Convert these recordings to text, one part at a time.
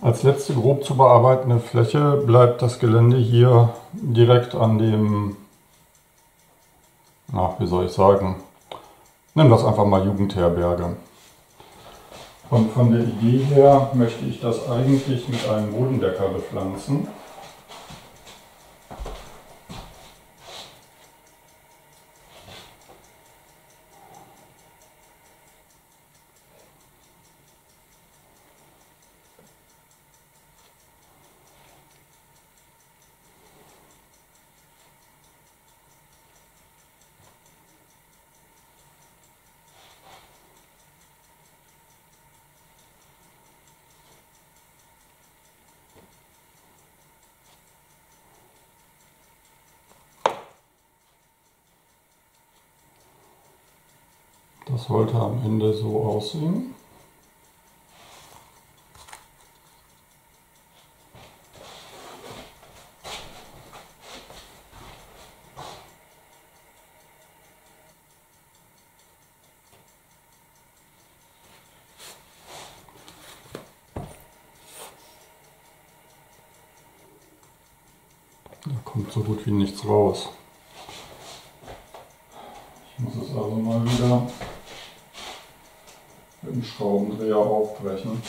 Als letzte grob zu bearbeitende Fläche bleibt das Gelände hier direkt an dem, na, wie soll ich sagen, nennen wir es einfach mal Jugendherberge. Und von der Idee her möchte ich das eigentlich mit einem Bodendecker bepflanzen. Das sollte am Ende so aussehen. Da kommt so gut wie nichts raus. Ich muss es also mal wieder Schraubendreher aufbrechen.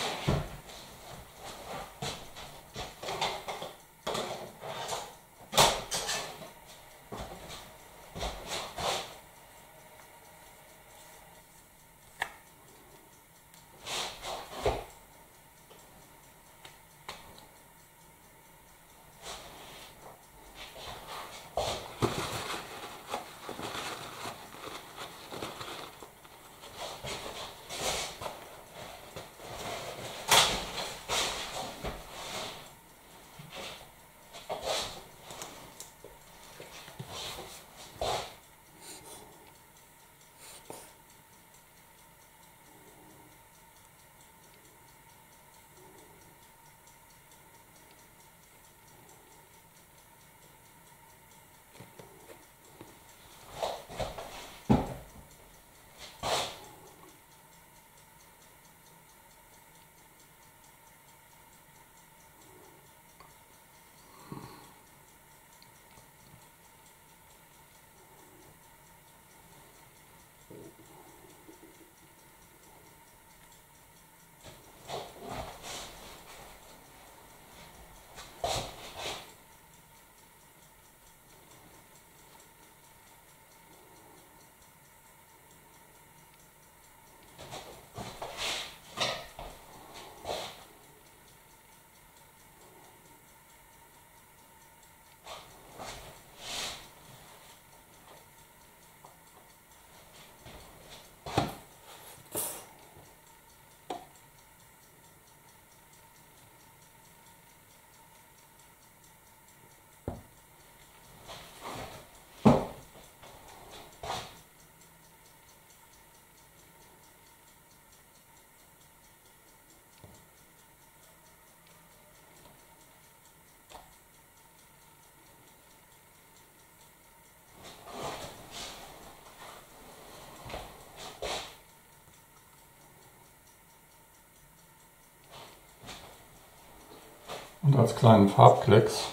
Und als kleinen Farbklecks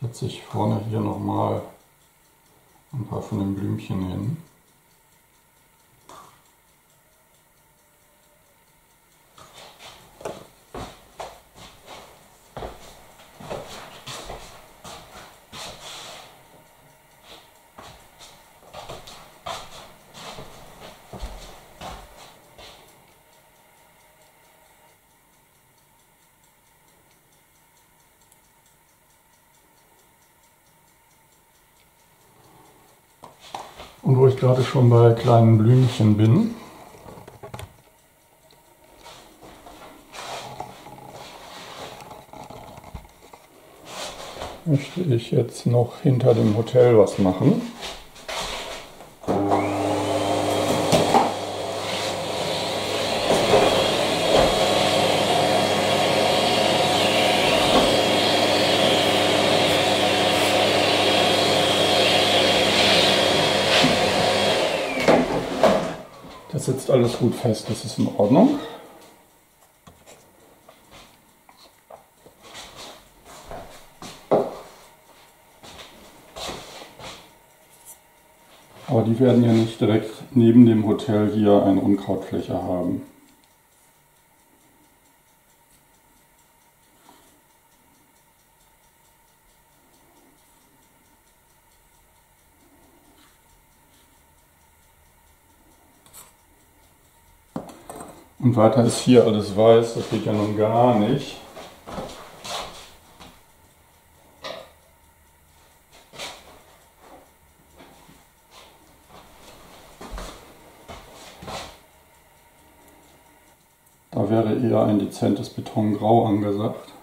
setze ich vorne hier nochmal ein paar von den Blümchen hin. Und wo ich gerade schon bei kleinen Blümchen bin, möchte ich jetzt noch hinter dem Hotel was machen. Das sitzt alles gut fest, das ist in Ordnung. Aber die werden ja nicht direkt neben dem Hotel hier eine Unkrautfläche haben. Und weiter ist hier alles weiß, das geht ja nun gar nicht. Da wäre eher ein dezentes Betongrau angesagt.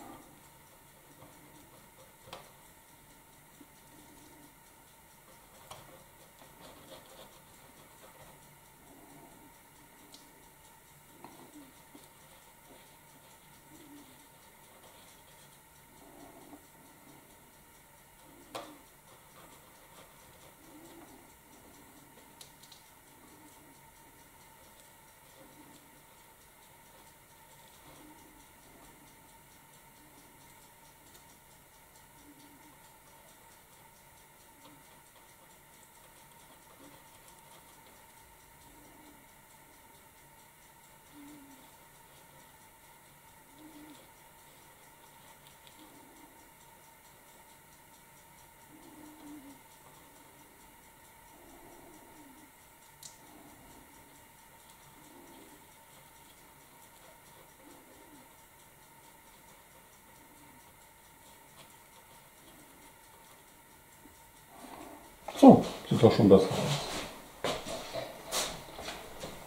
So, sieht doch schon besser aus.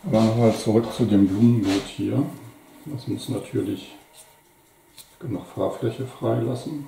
Aber nochmal zurück zu dem Blumenbeet hier. Das muss natürlich genug Fahrfläche freilassen.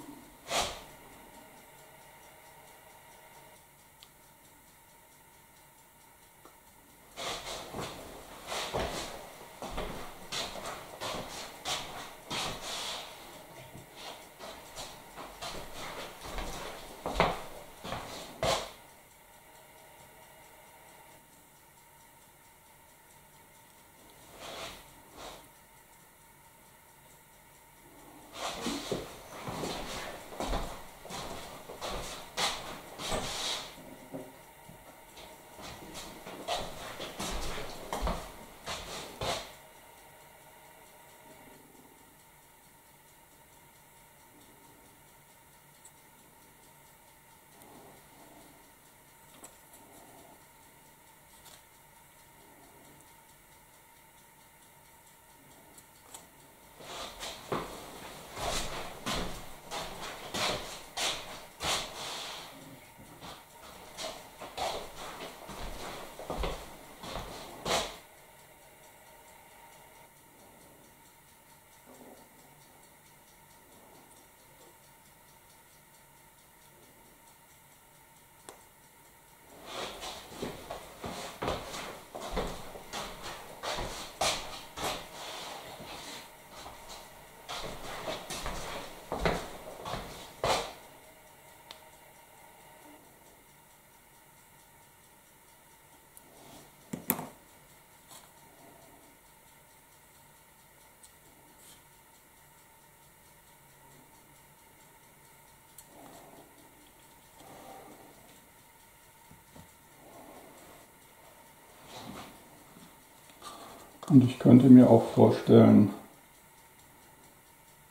Und ich könnte mir auch vorstellen,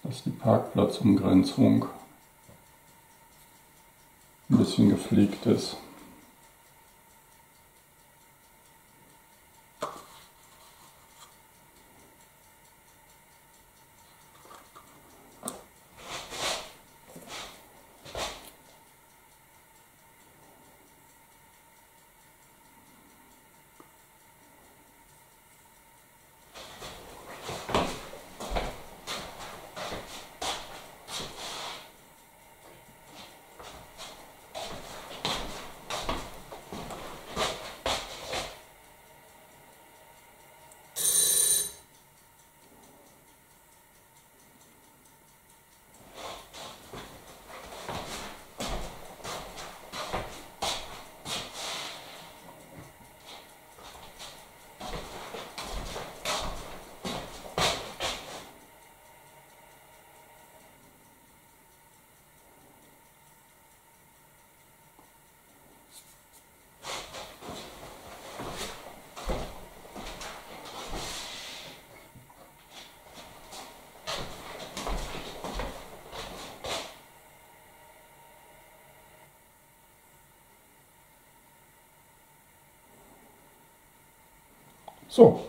dass die Parkplatzumgrenzung ein bisschen gepflegt ist. So,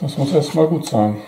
das muss erstmal gut sein.